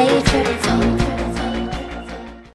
play a trick,